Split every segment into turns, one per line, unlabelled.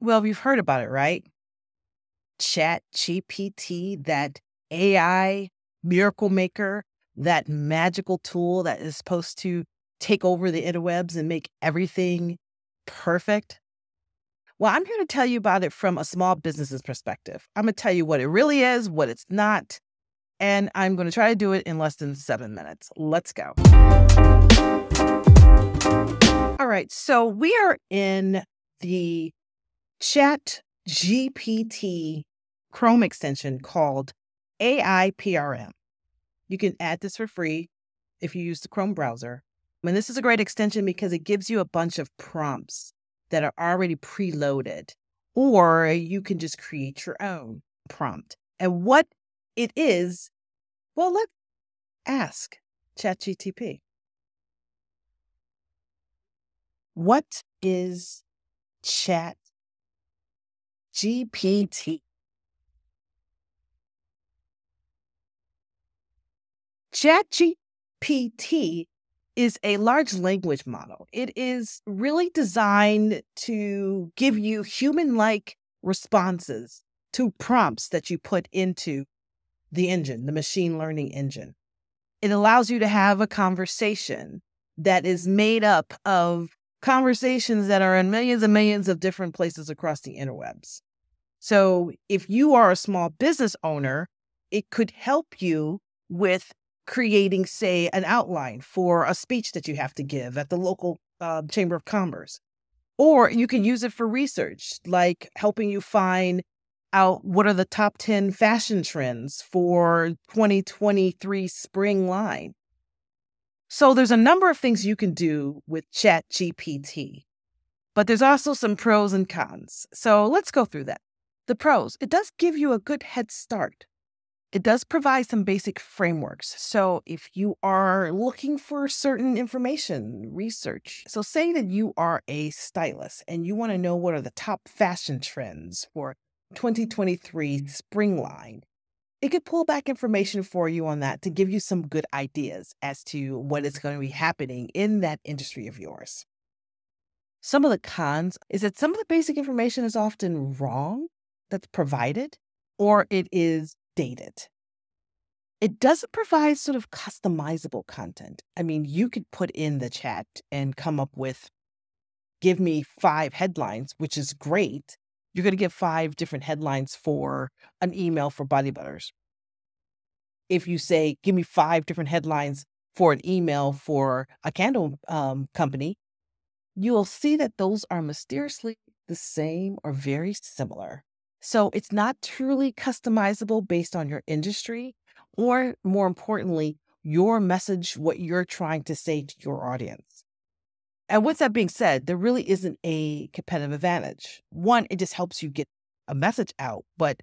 Well, you've heard about it, right? Chat GPT, that AI miracle maker, that magical tool that is supposed to take over the interwebs and make everything perfect. Well, I'm here to tell you about it from a small business's perspective. I'm going to tell you what it really is, what it's not, and I'm going to try to do it in less than seven minutes. Let's go. All right, so we are in the Chat GPT Chrome extension called AI PRM. You can add this for free if you use the Chrome browser. And this is a great extension because it gives you a bunch of prompts that are already preloaded, or you can just create your own prompt. And what it is, well, let's ask ChatGTP. What is Chat GPT? ChatGPT is a large language model. It is really designed to give you human like responses to prompts that you put into the engine, the machine learning engine. It allows you to have a conversation that is made up of conversations that are in millions and millions of different places across the interwebs. So if you are a small business owner, it could help you with creating, say, an outline for a speech that you have to give at the local uh, Chamber of Commerce. Or you can use it for research, like helping you find out what are the top 10 fashion trends for 2023 spring line. So there's a number of things you can do with ChatGPT, but there's also some pros and cons. So let's go through that. The pros, it does give you a good head start it does provide some basic frameworks. So, if you are looking for certain information, research. So, say that you are a stylist and you want to know what are the top fashion trends for 2023 mm-hmm. spring line. It could pull back information for you on that to give you some good ideas as to what is going to be happening in that industry of yours. Some of the cons is that some of the basic information is often wrong that's provided, or it is dated. It doesn't provide sort of customizable content. I mean, you could put in the chat and come up with, give me five headlines, which is great. You're going to get five different headlines for an email for body butters. If you say, give me five different headlines for an email for a candle um, company, you will see that those are mysteriously the same or very similar. So it's not truly customizable based on your industry or, more importantly, your message, what you're trying to say to your audience. And with that being said, there really isn't a competitive advantage. One, it just helps you get a message out, but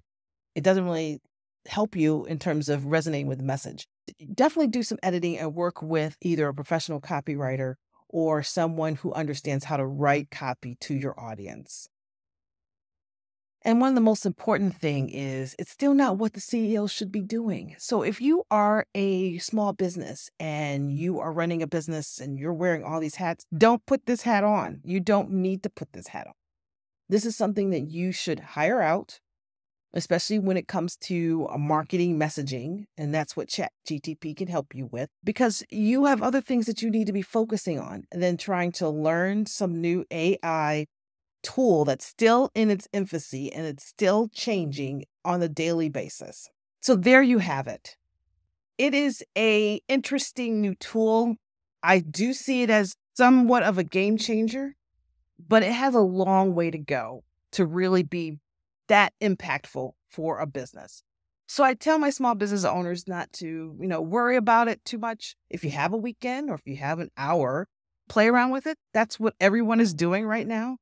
it doesn't really help you in terms of resonating with the message. Definitely do some editing and work with either a professional copywriter or someone who understands how to write copy to your audience. And one of the most important thing is it's still not what the CEO should be doing. So if you are a small business and you are running a business and you're wearing all these hats, don't put this hat on. You don't need to put this hat on. This is something that you should hire out, especially when it comes to uh, marketing messaging. And that's what Chat GTP can help you with because you have other things that you need to be focusing on than trying to learn some new AI tool that's still in its infancy and it's still changing on a daily basis. So there you have it. It is a interesting new tool. I do see it as somewhat of a game changer, but it has a long way to go to really be that impactful for a business. So I tell my small business owners not to, you know, worry about it too much. If you have a weekend or if you have an hour, play around with it. That's what everyone is doing right now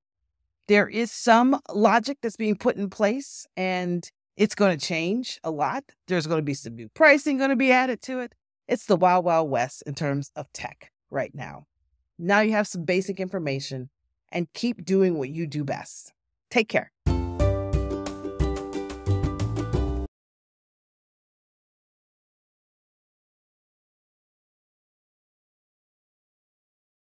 there is some logic that's being put in place and it's going to change a lot. There's going to be some new pricing going to be added to it. It's the wild, wild west in terms of tech right now. Now you have some basic information and keep doing what you do best. Take care.